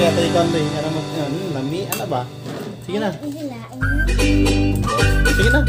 Bandoy. Ano mo? Ano, lami? Ano ba? Sige na. Hihilain. Sige na.